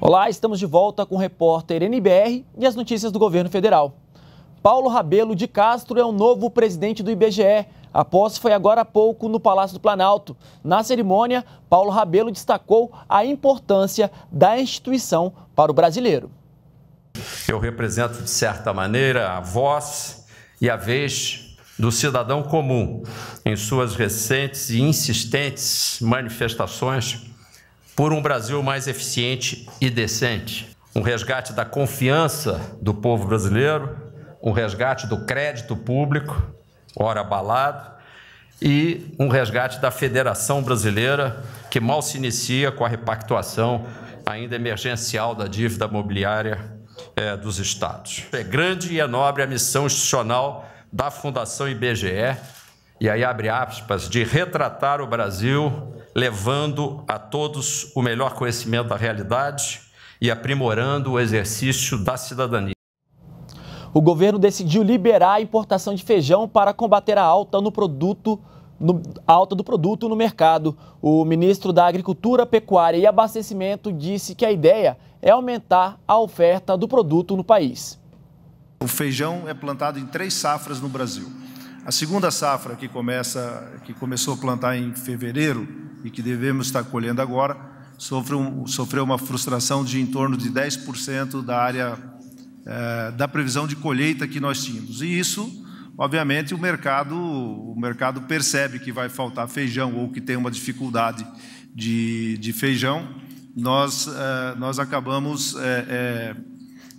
Olá, estamos de volta com o repórter NBR e as notícias do governo federal. Paulo Rabelo de Castro é o novo presidente do IBGE. A posse foi agora há pouco no Palácio do Planalto. Na cerimônia, Paulo Rabelo destacou a importância da instituição para o brasileiro. Eu represento, de certa maneira, a voz e a vez do cidadão comum em suas recentes e insistentes manifestações por um Brasil mais eficiente e decente, um resgate da confiança do povo brasileiro, um resgate do crédito público, ora abalado, e um resgate da Federação Brasileira, que mal se inicia com a repactuação ainda emergencial da dívida mobiliária é, dos estados. É grande e é nobre a missão institucional da Fundação IBGE, e aí abre aspas, de retratar o Brasil levando a todos o melhor conhecimento da realidade e aprimorando o exercício da cidadania. O governo decidiu liberar a importação de feijão para combater a alta no produto no, alta do produto no mercado. O ministro da Agricultura, Pecuária e Abastecimento disse que a ideia é aumentar a oferta do produto no país. O feijão é plantado em três safras no Brasil. A segunda safra, que, começa, que começou a plantar em fevereiro, e que devemos estar colhendo agora, sofreu, sofreu uma frustração de em torno de 10% da área é, da previsão de colheita que nós tínhamos. E isso, obviamente, o mercado, o mercado percebe que vai faltar feijão ou que tem uma dificuldade de, de feijão. Nós, é, nós acabamos é,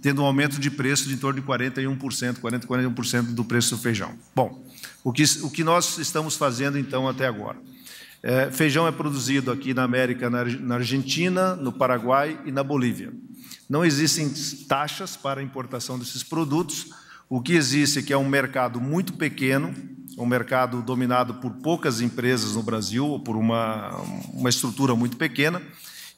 tendo um aumento de preço de em torno de 41%, 40, 41% do preço do feijão. Bom, o que, o que nós estamos fazendo então até agora? É, feijão é produzido aqui na América, na, na Argentina, no Paraguai e na Bolívia. Não existem taxas para importação desses produtos. O que existe é que é um mercado muito pequeno, um mercado dominado por poucas empresas no Brasil, ou por uma, uma estrutura muito pequena,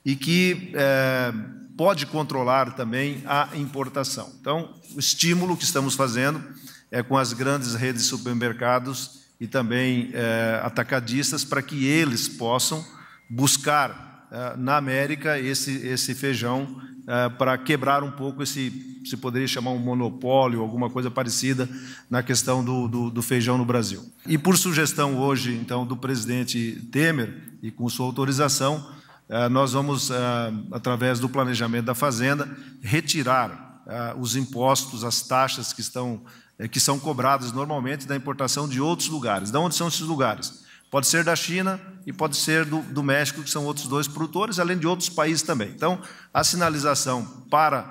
e que é, pode controlar também a importação. Então, o estímulo que estamos fazendo é com as grandes redes de supermercados e também é, atacadistas para que eles possam buscar é, na América esse, esse feijão é, para quebrar um pouco esse, se poderia chamar um monopólio, alguma coisa parecida na questão do, do, do feijão no Brasil. E por sugestão hoje, então, do presidente Temer e com sua autorização, nós vamos, é, através do planejamento da Fazenda, retirar é, os impostos, as taxas que estão que são cobradas normalmente da importação de outros lugares. De onde são esses lugares? Pode ser da China e pode ser do, do México, que são outros dois produtores, além de outros países também. Então, a sinalização para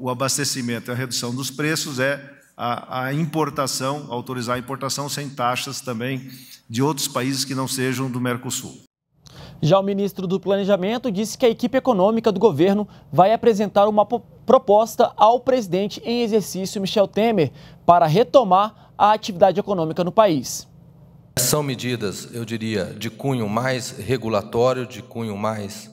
o, abastecimento e a redução dos preços é a importação, autorizar a importação sem taxas também de outros países que não sejam do Mercosul. Já o ministro do Planejamento disse que a equipe econômica do governo vai apresentar uma proposta ao presidente em exercício Michel Temer para retomar a atividade econômica no país. São medidas, eu diria, de cunho mais regulatório, de cunho mais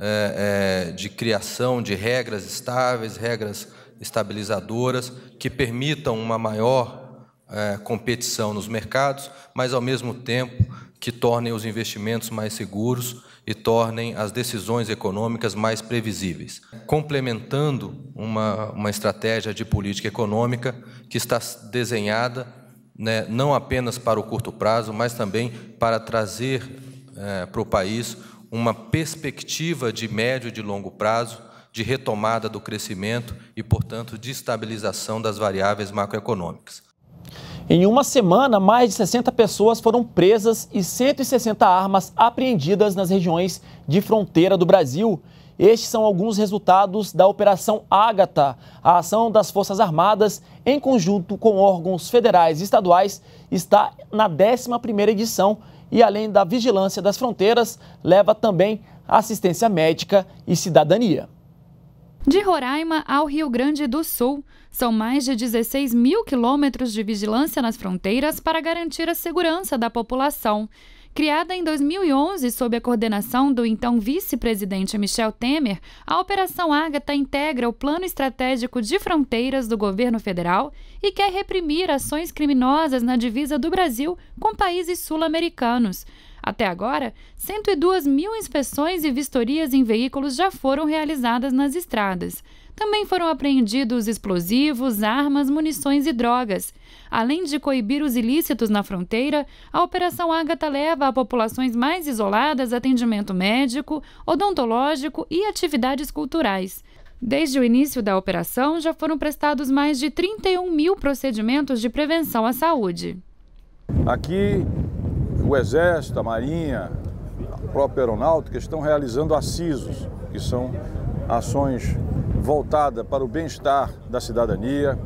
é, é, de criação de regras estáveis, regras estabilizadoras, que permitam uma maior é, competição nos mercados, mas, ao mesmo tempo, que tornem os investimentos mais seguros e tornem as decisões econômicas mais previsíveis, complementando uma, uma estratégia de política econômica que está desenhada né, não apenas para o curto prazo, mas também para trazer é, para o país uma perspectiva de médio e de longo prazo de retomada do crescimento e, portanto, de estabilização das variáveis macroeconômicas. Em uma semana, mais de 60 pessoas foram presas e 160 armas apreendidas nas regiões de fronteira do Brasil. Estes são alguns resultados da Operação Ágata. A ação das Forças Armadas, em conjunto com órgãos federais e estaduais, está na 11ª edição e, além da vigilância das fronteiras, leva também assistência médica e cidadania. De Roraima ao Rio Grande do Sul, são mais de 16 mil quilômetros de vigilância nas fronteiras para garantir a segurança da população. Criada em 2011 sob a coordenação do então vice-presidente Michel Temer, a Operação Ágata integra o Plano Estratégico de Fronteiras do governo federal e quer reprimir ações criminosas na divisa do Brasil com países sul-americanos. Até agora, 102 mil inspeções e vistorias em veículos já foram realizadas nas estradas. Também foram apreendidos explosivos, armas, munições e drogas. Além de coibir os ilícitos na fronteira, a Operação Ágata leva a populações mais isoladas atendimento médico, odontológico e atividades culturais. Desde o início da operação, já foram prestados mais de 31 mil procedimentos de prevenção à saúde. Aqui, o Exército, a Marinha, a própria Aeronáutica estão realizando acisos, que são ações voltadas para o bem-estar da cidadania,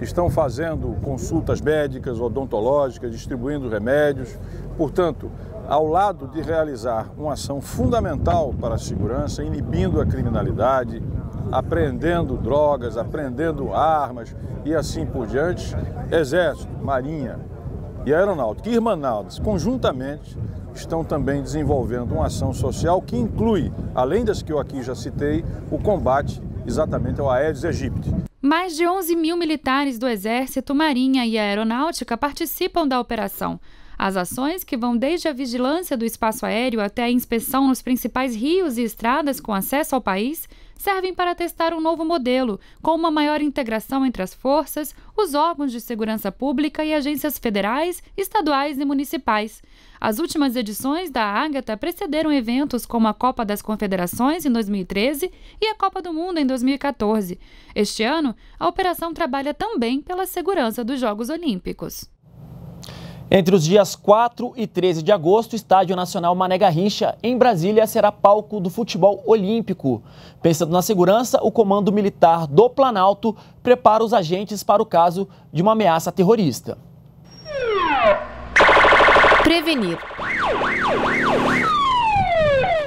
estão fazendo consultas médicas, odontológicas, distribuindo remédios. Portanto, ao lado de realizar uma ação fundamental para a segurança, inibindo a criminalidade, apreendendo drogas, apreendendo armas e assim por diante, Exército, Marinha e Aeronáutica, irmanadas conjuntamente, estão também desenvolvendo uma ação social que inclui, além das que eu aqui já citei, o combate exatamente ao Aedes aegypti. Mais de 11 mil militares do Exército, Marinha e Aeronáutica participam da operação. As ações, que vão desde a vigilância do espaço aéreo até a inspeção nos principais rios e estradas com acesso ao país, servem para testar um novo modelo, com uma maior integração entre as forças, os órgãos de segurança pública e agências federais, estaduais e municipais. As últimas edições da Ágata precederam eventos como a Copa das Confederações em 2013 e a Copa do Mundo em 2014. Este ano, a operação trabalha também pela segurança dos Jogos Olímpicos. Entre os dias 4 e 13 de agosto, o Estádio Nacional Mané Garrincha, em Brasília, será palco do futebol olímpico. Pensando na segurança, o Comando Militar do Planalto prepara os agentes para o caso de uma ameaça terrorista. Prevenir.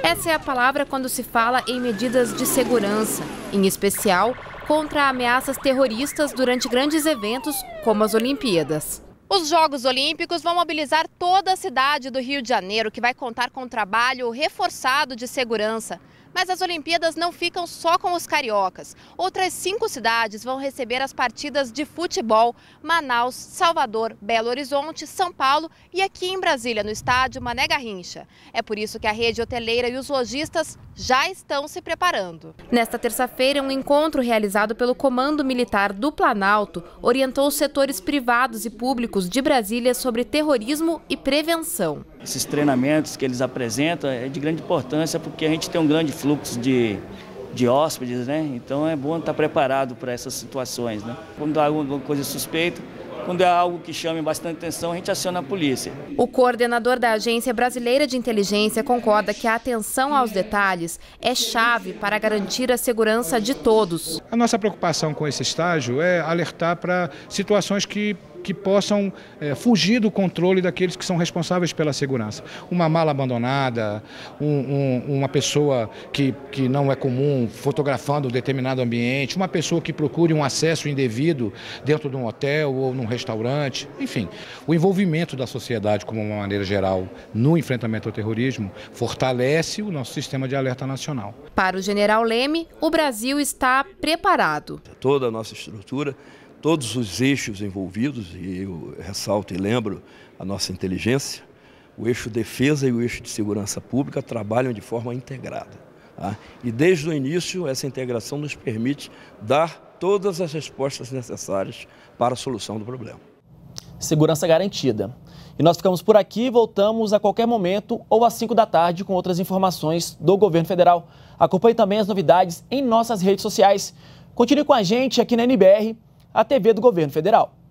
Essa é a palavra quando se fala em medidas de segurança, em especial contra ameaças terroristas durante grandes eventos como as Olimpíadas. Os Jogos Olímpicos vão mobilizar toda a cidade do Rio de Janeiro, que vai contar com um trabalho reforçado de segurança. Mas as Olimpíadas não ficam só com os cariocas. Outras cinco cidades vão receber as partidas de futebol: Manaus, Salvador, Belo Horizonte, São Paulo e aqui em Brasília, no estádio Mané Garrincha. É por isso que a rede hoteleira e os lojistas já estão se preparando. Nesta terça-feira, um encontro realizado pelo Comando Militar do Planalto orientou os setores privados e públicos de Brasília sobre terrorismo e prevenção. Esses treinamentos que eles apresentam é de grande importância porque a gente tem um grande fluxo de, de hóspedes, né? Então é bom estar preparado para essas situações, né? Quando há alguma coisa suspeita, quando é algo que chame bastante atenção, a gente aciona a polícia. O coordenador da Agência Brasileira de Inteligência concorda que a atenção aos detalhes é chave para garantir a segurança de todos. A nossa preocupação com esse estágio é alertar para situações que que possam é, fugir do controle daqueles que são responsáveis pela segurança. Uma mala abandonada, um, um, uma pessoa que, que não é comum fotografando um determinado ambiente, uma pessoa que procure um acesso indevido dentro de um hotel ou num restaurante, enfim. O envolvimento da sociedade, como uma maneira geral, no enfrentamento ao terrorismo, fortalece o nosso sistema de alerta nacional. Para o general Leme, o Brasil está preparado. Toda a nossa estrutura todos os eixos envolvidos, e eu ressalto e lembro a nossa inteligência, o eixo defesa e o eixo de segurança pública trabalham de forma integrada. Tá? E desde o início, essa integração nos permite dar todas as respostas necessárias para a solução do problema. Segurança garantida. E nós ficamos por aqui, voltamos a qualquer momento ou às 5 da tarde com outras informações do governo federal. Acompanhe também as novidades em nossas redes sociais. Continue com a gente aqui na NBR a TV do governo federal.